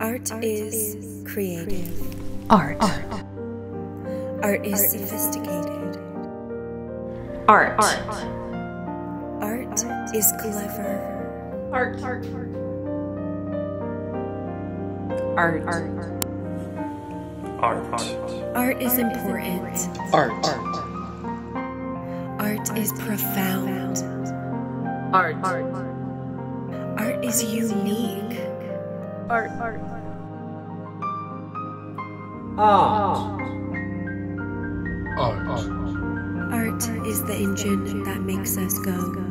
Art is creative. Art. Art is sophisticated. Art. Art Art is clever. Art. Art. Art. Art. Art is important. Art. Art is profound. Art. Art is unique. Art. Art. Art. Art is the engine that makes us go.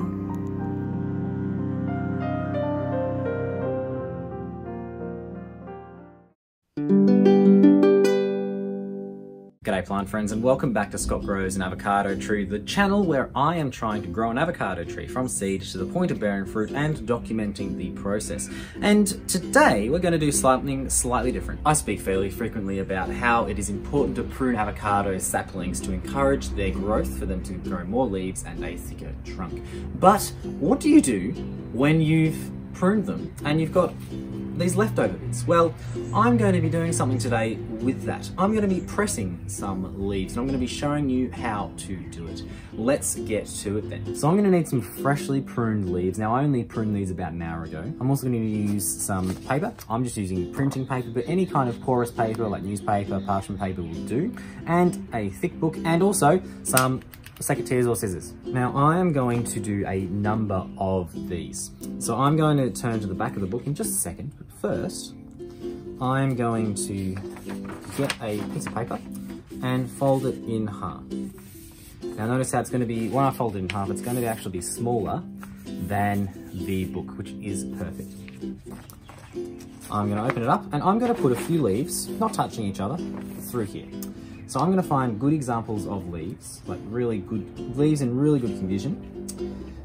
G'day plant friends and welcome back to Scott Grows an Avocado Tree, the channel where I am trying to grow an avocado tree from seed to the point of bearing fruit and documenting the process. And today we're going to do something slightly different. I speak fairly frequently about how it is important to prune avocado saplings to encourage their growth for them to grow more leaves and a thicker trunk. But what do you do when you've pruned them and you've got these leftover bits? Well, I'm going to be doing something today with that. I'm going to be pressing some leaves and I'm going to be showing you how to do it. Let's get to it then. So I'm going to need some freshly pruned leaves. Now I only pruned these about an hour ago. I'm also going to use some paper. I'm just using printing paper, but any kind of porous paper like newspaper, parchment paper will do. And a thick book and also some secateurs or scissors. Now I am going to do a number of these. So I'm going to turn to the back of the book in just a second. But first, I'm going to get a piece of paper and fold it in half. Now notice how it's going to be, when I fold it in half, it's going to actually be smaller than the book, which is perfect. I'm going to open it up and I'm going to put a few leaves, not touching each other, through here. So I'm going to find good examples of leaves, like really good leaves in really good condition.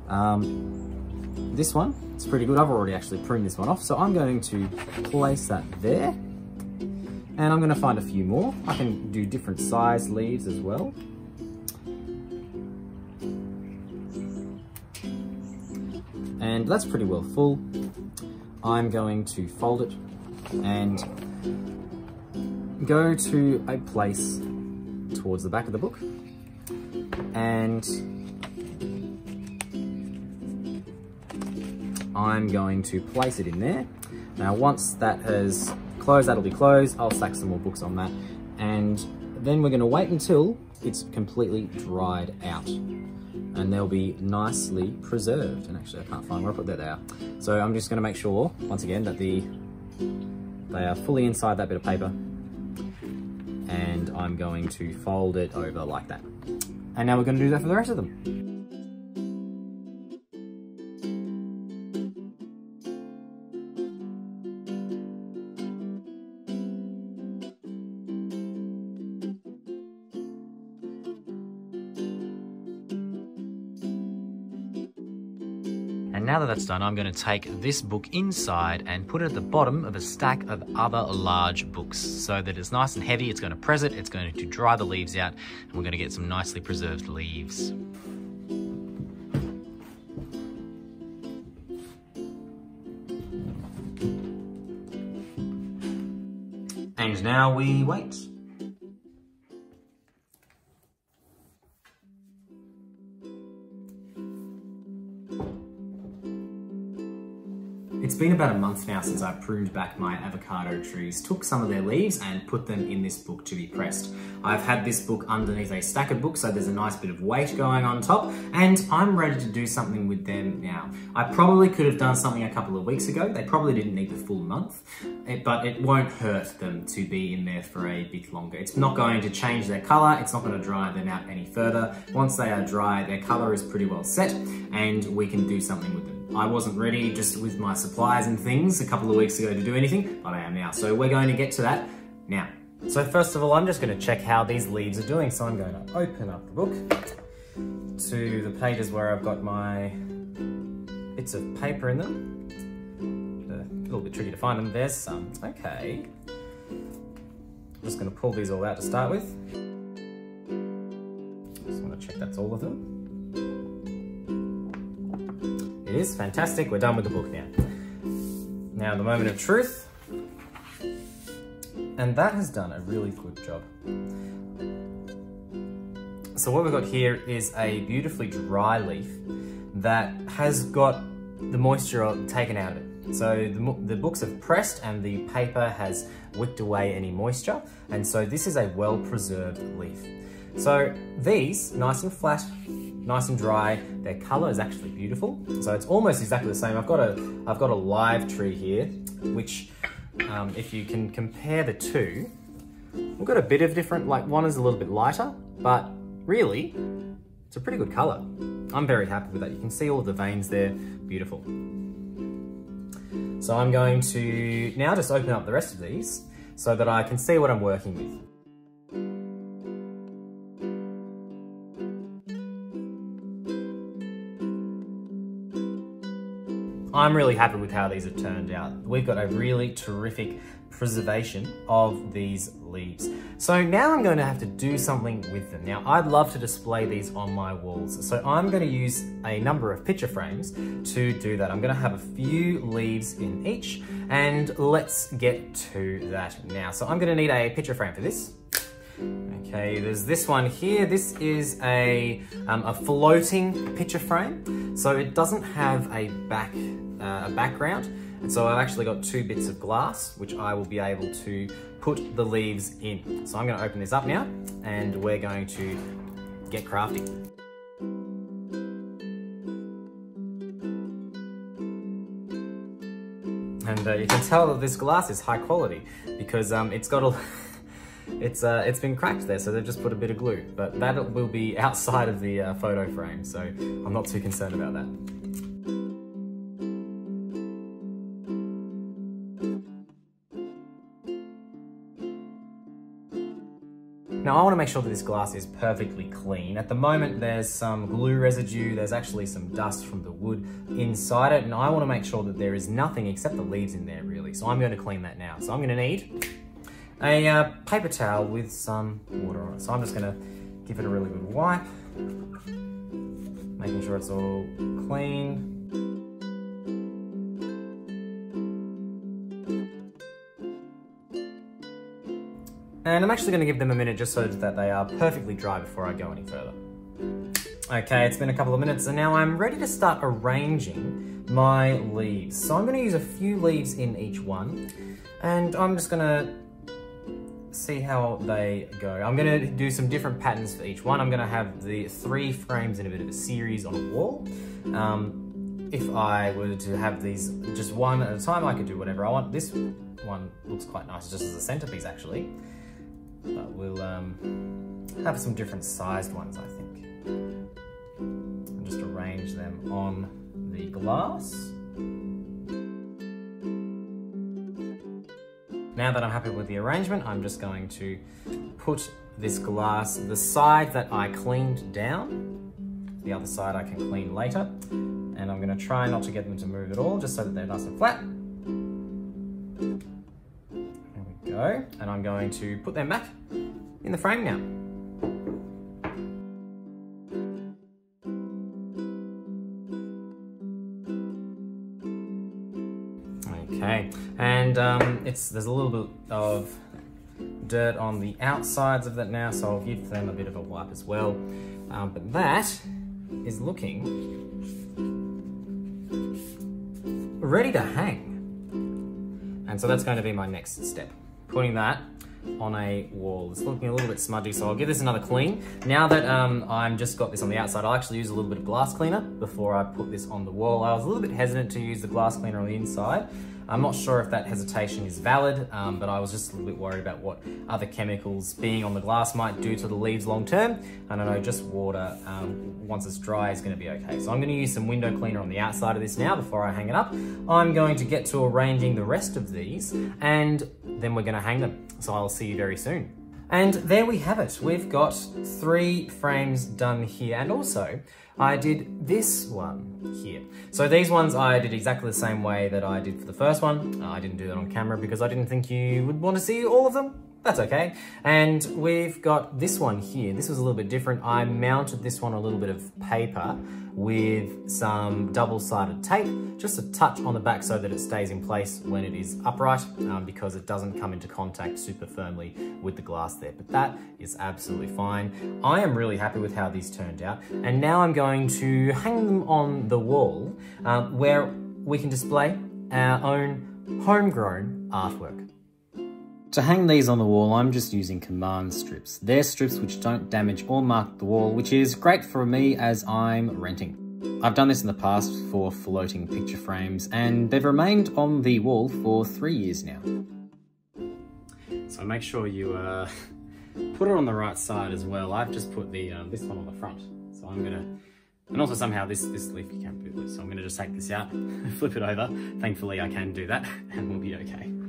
Um, this one, it's pretty good. I've already actually pruned this one off. So I'm going to place that there. And I'm going to find a few more. I can do different size leaves as well. And that's pretty well full. I'm going to fold it and go to a place towards the back of the book and I'm going to place it in there. Now once that has closed, that'll be closed, I'll stack some more books on that and then we're going to wait until it's completely dried out and they'll be nicely preserved. And actually I can't find where I put that there. So I'm just going to make sure, once again, that the they are fully inside that bit of paper I'm going to fold it over like that. And now we're going to do that for the rest of them. And now that that's done, I'm going to take this book inside and put it at the bottom of a stack of other large books so that it's nice and heavy. It's going to press it, it's going to dry the leaves out, and we're going to get some nicely preserved leaves. And now we wait. Been about a month now since I pruned back my avocado trees, took some of their leaves and put them in this book to be pressed. I've had this book underneath a stack of books so there's a nice bit of weight going on top and I'm ready to do something with them now. I probably could have done something a couple of weeks ago. They probably didn't need the full month, eh, but it won't hurt them to be in there for a bit longer. It's not going to change their color. It's not going to dry them out any further. Once they are dry, their color is pretty well set and we can do something with them. I wasn't ready just with my supplies and things a couple of weeks ago to do anything, but I am now. So we're going to get to that now. So first of all, I'm just going to check how these leaves are doing. So I'm going to open up the book to the pages where I've got my bits of paper in them. A little bit tricky to find them. There's some. Okay. I'm just going to pull these all out to start with. Just want to check that's all of them. It is fantastic. We're done with the book now. Now, the moment of truth. And that has done a really good job. So what we've got here is a beautifully dry leaf that has got the moisture taken out of it. So the, the books have pressed and the paper has wicked away any moisture. And so this is a well-preserved leaf. So these, nice and flat, nice and dry, their color is actually beautiful. So it's almost exactly the same. I've got a, I've got a live tree here, which um, if you can compare the two, we've got a bit of different, like one is a little bit lighter, but really, it's a pretty good color. I'm very happy with that. You can see all of the veins there, beautiful. So I'm going to now just open up the rest of these so that I can see what I'm working with. I'm really happy with how these have turned out. We've got a really terrific preservation of these leaves. So now I'm going to have to do something with them. Now I'd love to display these on my walls. So I'm going to use a number of picture frames to do that. I'm going to have a few leaves in each and let's get to that now. So I'm going to need a picture frame for this. Okay, there's this one here. This is a, um, a floating picture frame. So it doesn't have a back uh, a background. And so I've actually got two bits of glass, which I will be able to put the leaves in. So I'm gonna open this up now, and we're going to get crafty. And uh, you can tell that this glass is high quality because um, it's got a, it's uh, it's been cracked there, so they've just put a bit of glue. But that will be outside of the uh, photo frame, so I'm not too concerned about that. Now I want to make sure that this glass is perfectly clean. At the moment there's some glue residue, there's actually some dust from the wood inside it and I want to make sure that there is nothing except the leaves in there really. So I'm going to clean that now. So I'm going to need a uh, paper towel with some water on it. So I'm just to give it a really good wipe, making sure it's all clean. And I'm actually to give them a minute just so that they are perfectly dry before I go any further. Okay, it's been a couple of minutes and now I'm ready to start arranging my leaves. So I'm to use a few leaves in each one and I'm just to see how they go. I'm going to do some different patterns for each one. I'm going to have the three frames in a bit of a series on a wall. Um, if I were to have these just one at a time, I could do whatever I want. This one looks quite nice just as a centerpiece actually. But we'll um, have some different sized ones, I think. And just arrange them on the glass. Now that I'm happy with the arrangement, I'm just going to put this glass, the side that I cleaned down, the other side I can clean later, and I'm gonna try not to get them to move at all, just so that they're nice and flat There we go. And I'm going to put them back in the frame now. And um, it's there's a little bit of dirt on the outsides of that now, so I'll give them a bit of a wipe as well. Um, but that is looking ready to hang. And so that's going to be my next step putting that on a wall. It's looking a little bit smudgy, so I'll give this another clean. Now that um, I'm just got this on the outside, I'll actually use a little bit of glass cleaner before I put this on the wall. I was a little bit hesitant to use the glass cleaner on the inside. I'm not sure if that hesitation is valid, um, but I was just a little bit worried about what other chemicals being on the glass might do to the leaves long term. And I know just water, um, once it's dry, is gonna be okay. So I'm gonna use some window cleaner on the outside of this now before I hang it up. I'm going to get to arranging the rest of these and then we're gonna hang them. So I'll see you very soon. And there we have it. We've got three frames done here. And also, I did this one here. So these ones I did exactly the same way that I did for the first one. I didn't do that on camera because I didn't think you would want to see all of them. That's okay. And we've got this one here. This was a little bit different. I mounted this one a little bit of paper with some double-sided tape, just a touch on the back so that it stays in place when it is upright um, because it doesn't come into contact super firmly with the glass there. But that is absolutely fine. I am really happy with how these turned out. And now I'm going to hang them on the wall um, where we can display our own homegrown artwork. To hang these on the wall, I'm just using command strips. They're strips which don't damage or mark the wall, which is great for me as I'm renting. I've done this in the past for floating picture frames, and they've remained on the wall for three years now. So make sure you uh, put it on the right side as well. I've just put the um, this one on the front, so I'm gonna and also somehow this, this leaf you can't do this, so I'm gonna just take this out, flip it over. Thankfully I can do that and we'll be okay.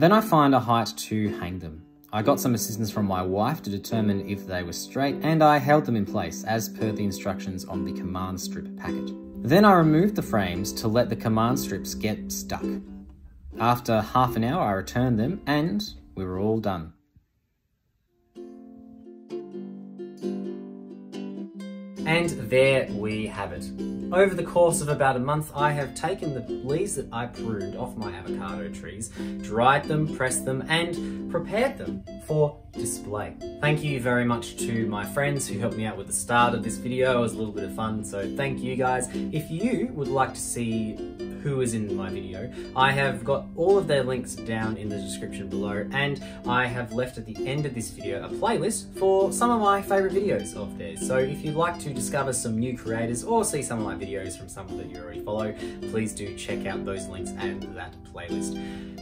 Then I find a height to hang them. I got some assistance from my wife to determine if they were straight and I held them in place as per the instructions on the command strip packet. Then I removed the frames to let the command strips get stuck. After half an hour I returned them and we were all done. And there we have it. Over the course of about a month, I have taken the leaves that I pruned off my avocado trees, dried them, pressed them, and prepared them for display. Thank you very much to my friends who helped me out with the start of this video. It was a little bit of fun, so thank you guys. If you would like to see who is in my video. I have got all of their links down in the description below and I have left at the end of this video a playlist for some of my favourite videos of theirs. So if you'd like to discover some new creators or see some of my videos from someone that you already follow, please do check out those links and that playlist.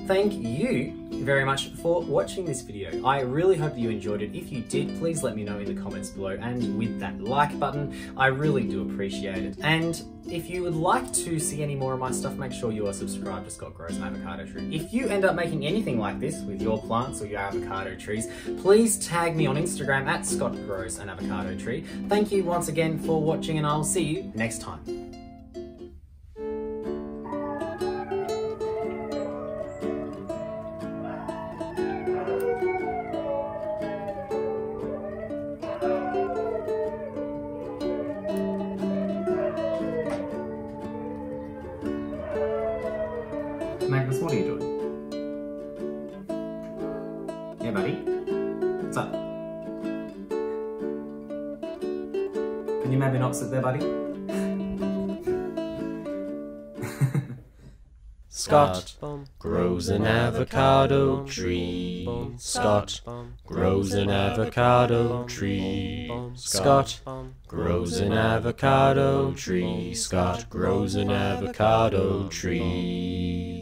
Thank you very much for watching this video. I really hope that you enjoyed it. If you did, please let me know in the comments below and with that like button. I really do appreciate it. And if you would like to see any more of my stuff, make sure you are subscribed to Scott Grows an Avocado Tree. If you end up making anything like this with your plants or your avocado trees, please tag me on Instagram at Scott Grows an Avocado Tree. Thank you once again for watching and I'll see you next time. Can you maybe not sit there, buddy? Scott. Grows an avocado tree. Scott. Grows an avocado tree. Scott. Grows an avocado tree. Scott. Grows an avocado tree.